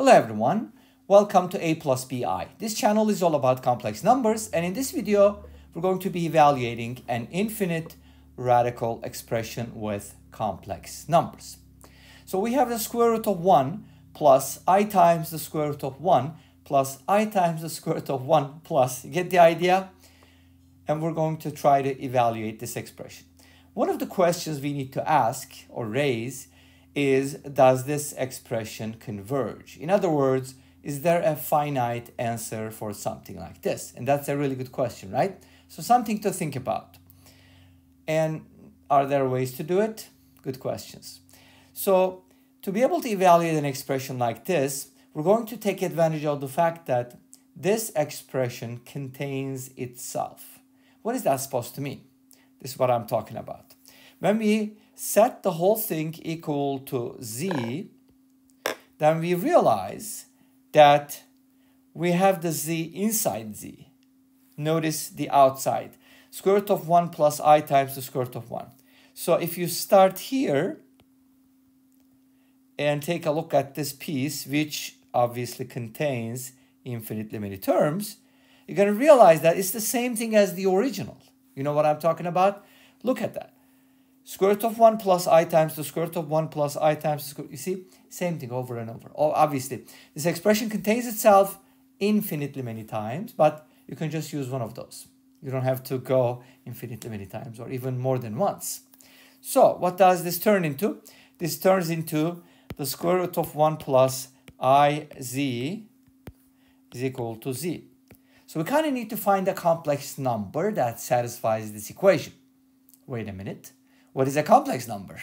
Hello everyone, welcome to A plus BI. This channel is all about complex numbers and in this video we're going to be evaluating an infinite radical expression with complex numbers. So we have the square root of 1 plus i times the square root of 1 plus i times the square root of 1 plus, you get the idea? And we're going to try to evaluate this expression. One of the questions we need to ask or raise is does this expression converge? In other words, is there a finite answer for something like this? And that's a really good question, right? So something to think about. And are there ways to do it? Good questions. So to be able to evaluate an expression like this, we're going to take advantage of the fact that this expression contains itself. What is that supposed to mean? This is what I'm talking about. When we set the whole thing equal to z, then we realize that we have the z inside z. Notice the outside. Square root of 1 plus i times the square root of 1. So if you start here and take a look at this piece, which obviously contains infinitely many terms, you're going to realize that it's the same thing as the original. You know what I'm talking about? Look at that square root of 1 plus i times the square root of 1 plus i times the square you see same thing over and over. Oh obviously this expression contains itself infinitely many times but you can just use one of those. You don't have to go infinitely many times or even more than once. So what does this turn into? This turns into the square root of 1 plus i z is equal to z. So we kind of need to find a complex number that satisfies this equation. Wait a minute what is a complex number?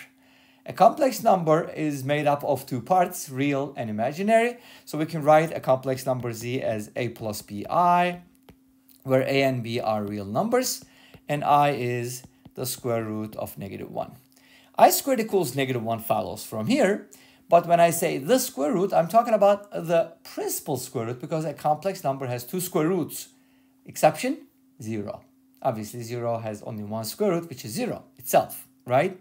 A complex number is made up of two parts, real and imaginary. So we can write a complex number z as a plus bi, where a and b are real numbers, and i is the square root of negative 1. i squared equals negative 1 follows from here, but when I say the square root, I'm talking about the principal square root because a complex number has two square roots. Exception, 0. Obviously, 0 has only one square root, which is 0 itself right?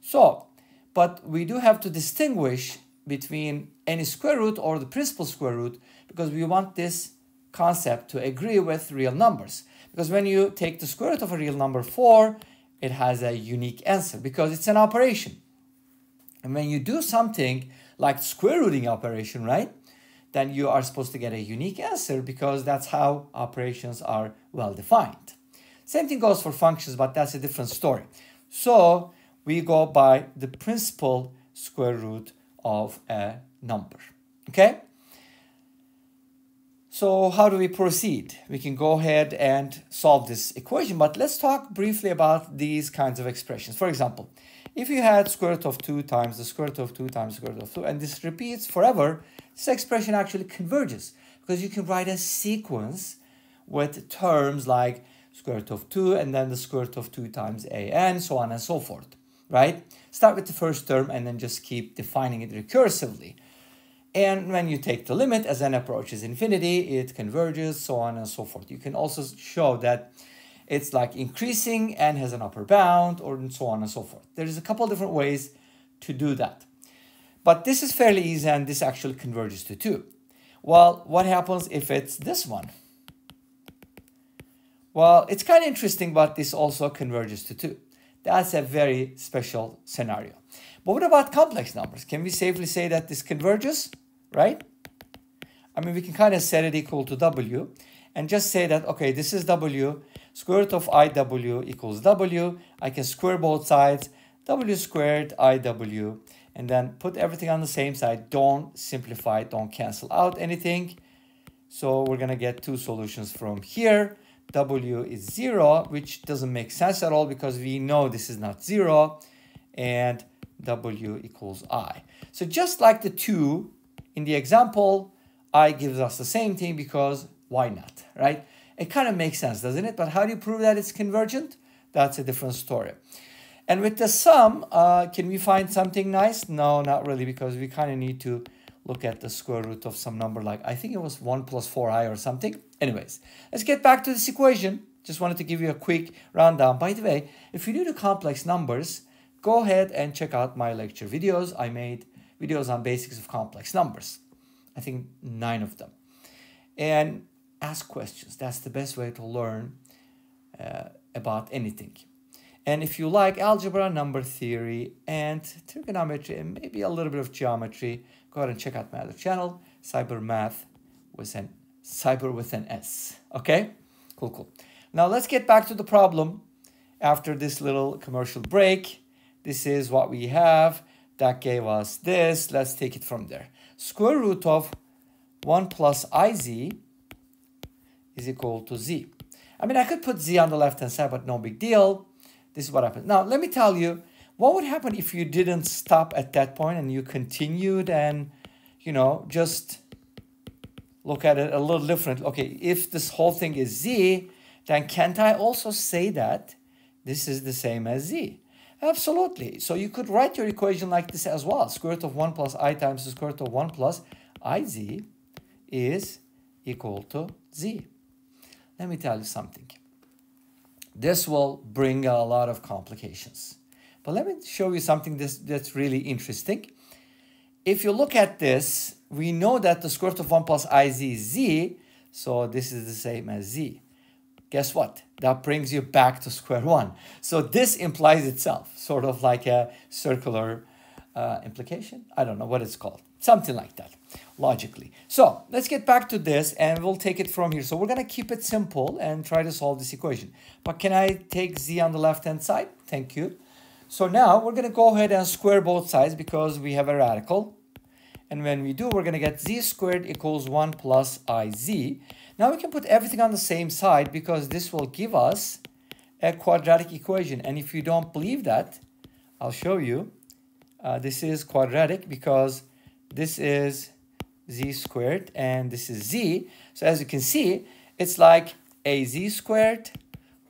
So, but we do have to distinguish between any square root or the principal square root because we want this concept to agree with real numbers. Because when you take the square root of a real number 4, it has a unique answer because it's an operation. And when you do something like square rooting operation, right? Then you are supposed to get a unique answer because that's how operations are well defined. Same thing goes for functions, but that's a different story. So we go by the principal square root of a number. Okay? So how do we proceed? We can go ahead and solve this equation, but let's talk briefly about these kinds of expressions. For example, if you had square root of 2 times the square root of 2 times square root of 2, and this repeats forever, this expression actually converges because you can write a sequence with terms like square root of 2 and then the square root of 2 times a, and so on and so forth right? Start with the first term and then just keep defining it recursively. And when you take the limit as n approaches infinity it converges so on and so forth. You can also show that it's like increasing and has an upper bound or and so on and so forth. There's a couple different ways to do that. But this is fairly easy and this actually converges to 2 well what happens if it's this one well, it's kind of interesting, but this also converges to 2. That's a very special scenario. But what about complex numbers? Can we safely say that this converges, right? I mean, we can kind of set it equal to w and just say that, okay, this is w, square root of iw equals w. I can square both sides, w squared iw, and then put everything on the same side. Don't simplify, don't cancel out anything. So we're going to get two solutions from here w is 0, which doesn't make sense at all because we know this is not 0, and w equals i. So just like the 2 in the example, i gives us the same thing because why not, right? It kind of makes sense, doesn't it? But how do you prove that it's convergent? That's a different story. And with the sum, uh, can we find something nice? No, not really, because we kind of need to look at the square root of some number like, I think it was 1 plus 4i or something. Anyways, let's get back to this equation. Just wanted to give you a quick rundown. By the way, if you're new to complex numbers, go ahead and check out my lecture videos. I made videos on basics of complex numbers. I think nine of them. And ask questions. That's the best way to learn uh, about anything. And if you like algebra, number theory, and trigonometry, and maybe a little bit of geometry, go ahead and check out my other channel, SyberMath with an Syber with an S. Okay? Cool, cool. Now let's get back to the problem after this little commercial break. This is what we have. That gave us this. Let's take it from there. Square root of 1 plus iz is equal to z. I mean, I could put z on the left-hand side, but no big deal. This is what happens. Now, let me tell you, what would happen if you didn't stop at that point and you continued and, you know, just look at it a little different. Okay, if this whole thing is z, then can't I also say that this is the same as z? Absolutely. So you could write your equation like this as well. Square root of 1 plus i times the square root of 1 plus iz is equal to z. Let me tell you something. This will bring a lot of complications. But let me show you something that's, that's really interesting. If you look at this, we know that the square root of 1 plus iz is z, so this is the same as z. Guess what? That brings you back to square one. So this implies itself, sort of like a circular uh, implication. I don't know what it's called. Something like that, logically. So let's get back to this and we'll take it from here. So we're going to keep it simple and try to solve this equation. But can I take z on the left-hand side? Thank you. So now we're going to go ahead and square both sides because we have a radical. And when we do, we're going to get z squared equals 1 plus iz. Now we can put everything on the same side because this will give us a quadratic equation. And if you don't believe that, I'll show you. Uh, this is quadratic because this is z squared and this is z. So as you can see, it's like az squared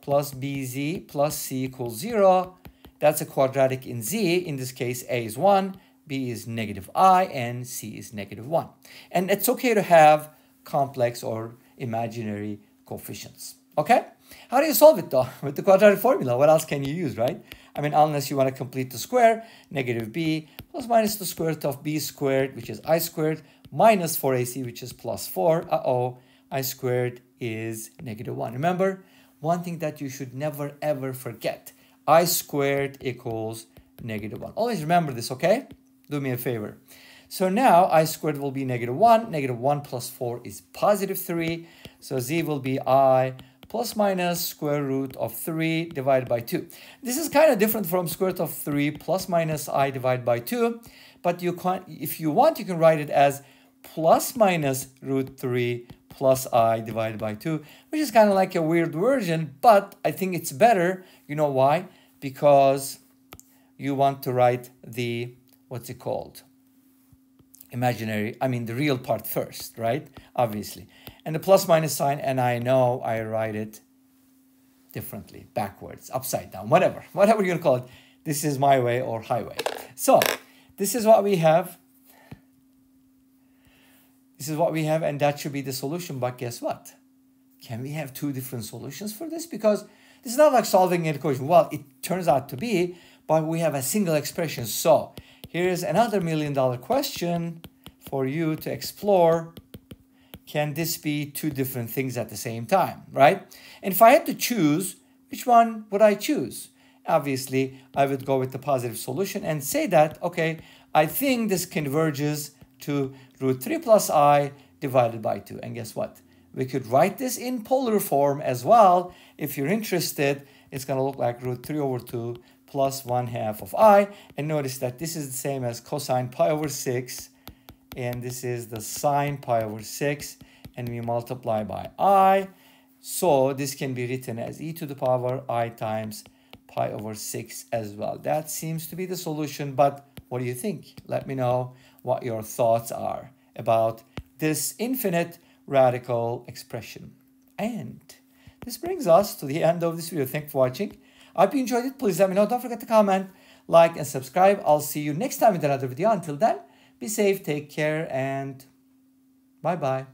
plus bz plus c equals 0. That's a quadratic in z. In this case, a is 1, b is negative i, and c is negative 1. And it's okay to have complex or imaginary coefficients. Okay? How do you solve it though? With the quadratic formula, what else can you use, right? I mean, unless you want to complete the square, negative b plus minus the square root of b squared, which is i squared, minus 4ac, which is plus 4. Uh-oh, i squared is negative 1. Remember, one thing that you should never ever forget, i squared equals negative 1. Always remember this, okay? Do me a favor. So now i squared will be negative 1. Negative 1 plus 4 is positive 3. So z will be i plus minus square root of 3 divided by 2. This is kind of different from square root of 3 plus minus i divided by 2. But you can, if you want, you can write it as plus minus root 3 plus i divided by 2, which is kind of like a weird version, but I think it's better. You know why? Because you want to write the, what's it called? imaginary, I mean the real part first, right? Obviously. And the plus minus sign, and I know I write it differently, backwards, upside down, whatever, whatever you're gonna call it. This is my way or highway. So this is what we have. This is what we have, and that should be the solution. But guess what? Can we have two different solutions for this? Because this is not like solving an equation. Well, it turns out to be, but we have a single expression. So Here's another million dollar question for you to explore. Can this be two different things at the same time, right? And if I had to choose, which one would I choose? Obviously, I would go with the positive solution and say that, okay, I think this converges to root 3 plus i divided by 2. And guess what? We could write this in polar form as well. If you're interested, it's going to look like root 3 over 2 plus 1 half of i. And notice that this is the same as cosine pi over 6. And this is the sine pi over 6. And we multiply by i. So this can be written as e to the power i times pi over 6 as well. That seems to be the solution. But what do you think? Let me know what your thoughts are about this infinite radical expression. And this brings us to the end of this video. Thank you for watching. I hope you enjoyed it. Please let me know. Don't forget to comment, like, and subscribe. I'll see you next time with another video. Until then, be safe, take care, and bye-bye.